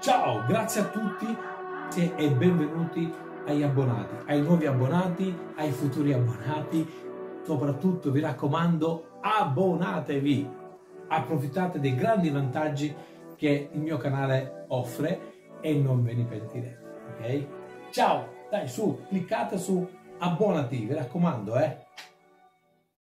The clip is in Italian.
Ciao, grazie a tutti e benvenuti agli abbonati, ai nuovi abbonati, ai futuri abbonati. Soprattutto vi raccomando, abbonatevi, approfittate dei grandi vantaggi che il mio canale offre e non ve ne pentirete, ok? Ciao, dai su, cliccate su abbonati, vi raccomando, eh.